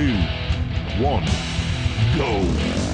two, one, go!